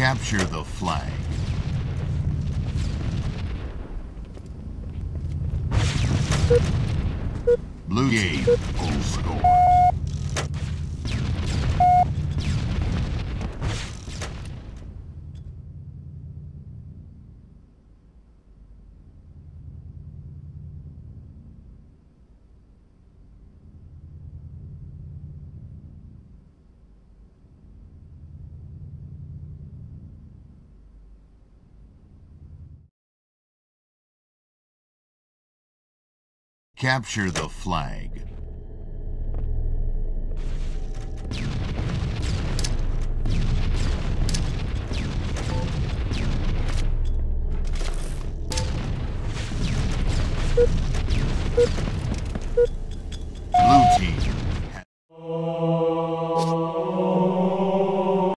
Capture the flag. Blue game, full score. Capture the flag. Blue team.